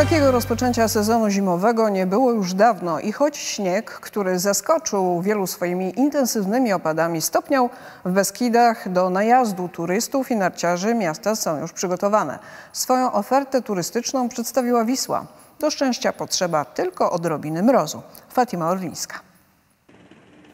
Takiego rozpoczęcia sezonu zimowego nie było już dawno i choć śnieg, który zaskoczył wielu swoimi intensywnymi opadami, stopniał w Beskidach do najazdu turystów i narciarzy miasta są już przygotowane. Swoją ofertę turystyczną przedstawiła Wisła. Do szczęścia potrzeba tylko odrobiny mrozu. Fatima Orlińska.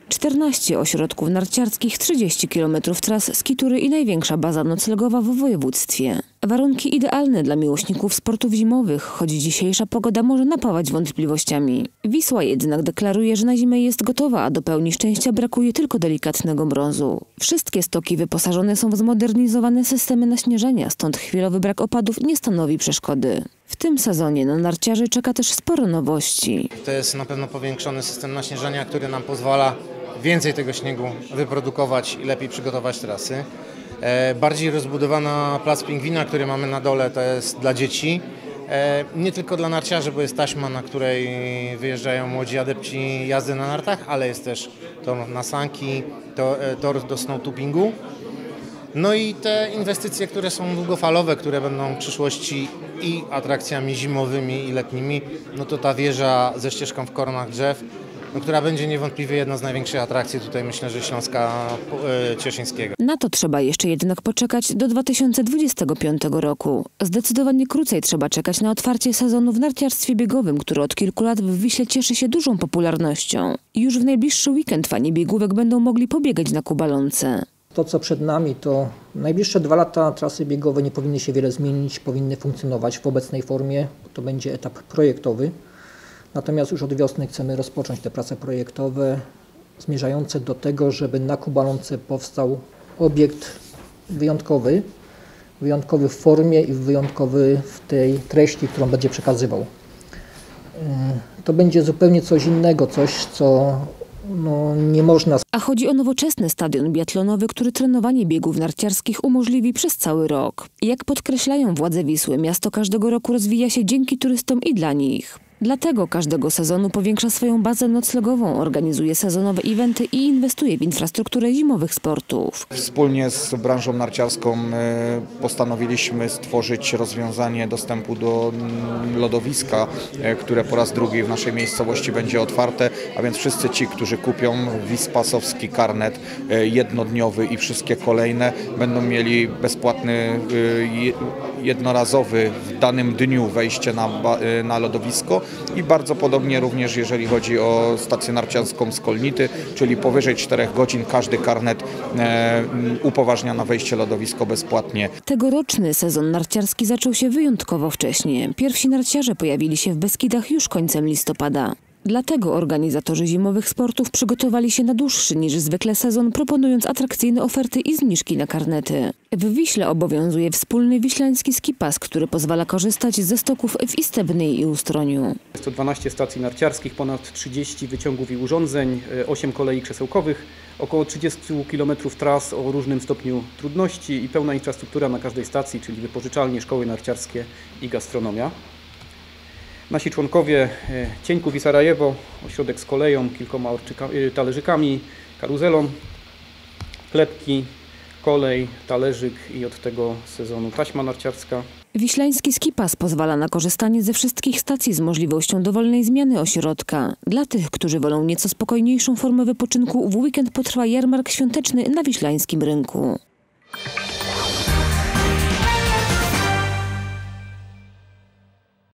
14 ośrodków narciarskich, 30 km tras skitury i największa baza noclegowa w województwie. Warunki idealne dla miłośników sportów zimowych, choć dzisiejsza pogoda może napawać wątpliwościami. Wisła jednak deklaruje, że na zimę jest gotowa, a do pełni szczęścia brakuje tylko delikatnego mrozu. Wszystkie stoki wyposażone są w zmodernizowane systemy naśnieżenia, stąd chwilowy brak opadów nie stanowi przeszkody. W tym sezonie na narciarzy czeka też sporo nowości. To jest na pewno powiększony system naśnieżenia, który nam pozwala więcej tego śniegu wyprodukować i lepiej przygotować trasy. E, bardziej rozbudowana plac pingwina, który mamy na dole, to jest dla dzieci. E, nie tylko dla narciarzy, bo jest taśma, na której wyjeżdżają młodzi adepci jazdy na nartach, ale jest też tor na sanki, e, tor do snowtubingu. No i te inwestycje, które są długofalowe, które będą w przyszłości i atrakcjami zimowymi i letnimi, no to ta wieża ze ścieżką w koronach drzew, no, która będzie niewątpliwie jedną z największych atrakcji tutaj myślę, że Śląska e, Cieszyńskiego. Na to trzeba jeszcze jednak poczekać do 2025 roku. Zdecydowanie krócej trzeba czekać na otwarcie sezonu w narciarstwie biegowym, który od kilku lat w Wiśle cieszy się dużą popularnością. Już w najbliższy weekend fani biegówek będą mogli pobiegać na Kubalące. To, co przed nami, to najbliższe dwa lata trasy biegowe nie powinny się wiele zmienić, powinny funkcjonować w obecnej formie. To będzie etap projektowy. Natomiast już od wiosny chcemy rozpocząć te prace projektowe zmierzające do tego, żeby na Kubalące powstał obiekt wyjątkowy, wyjątkowy w formie i wyjątkowy w tej treści, którą będzie przekazywał. E, to będzie zupełnie coś innego, coś, co no, nie można. A chodzi o nowoczesny stadion biatlonowy, który trenowanie biegów narciarskich umożliwi przez cały rok. Jak podkreślają władze Wisły, miasto każdego roku rozwija się dzięki turystom i dla nich. Dlatego każdego sezonu powiększa swoją bazę noclegową, organizuje sezonowe eventy i inwestuje w infrastrukturę zimowych sportów. Wspólnie z branżą narciarską e, postanowiliśmy stworzyć rozwiązanie dostępu do lodowiska, e, które po raz drugi w naszej miejscowości będzie otwarte, a więc wszyscy ci, którzy kupią wispasowski karnet e, jednodniowy i wszystkie kolejne będą mieli bezpłatny jednorazowy w danym dniu wejście na, na lodowisko i bardzo podobnie również jeżeli chodzi o stację narciarską z Kolnity, czyli powyżej 4 godzin każdy karnet e, upoważnia na wejście lodowisko bezpłatnie. Tegoroczny sezon narciarski zaczął się wyjątkowo wcześnie. Pierwsi narciarze pojawili się w Beskidach już końcem listopada. Dlatego organizatorzy zimowych sportów przygotowali się na dłuższy niż zwykle sezon, proponując atrakcyjne oferty i zniżki na karnety. W Wiśle obowiązuje wspólny wiślański skipas, który pozwala korzystać ze stoków w Istebnej i Ustroniu. Jest to 12 stacji narciarskich, ponad 30 wyciągów i urządzeń, 8 kolei krzesełkowych, około 30 km tras o różnym stopniu trudności i pełna infrastruktura na każdej stacji, czyli wypożyczalnie, szkoły narciarskie i gastronomia. Nasi członkowie e, Cieńków i Sarajewo, ośrodek z koleją, kilkoma e, talerzykami, karuzelą, klepki, kolej, talerzyk i od tego sezonu taśma narciarska. Wiślański skipas pozwala na korzystanie ze wszystkich stacji z możliwością dowolnej zmiany ośrodka. Dla tych, którzy wolą nieco spokojniejszą formę wypoczynku, w weekend potrwa jarmark świąteczny na wiślańskim rynku.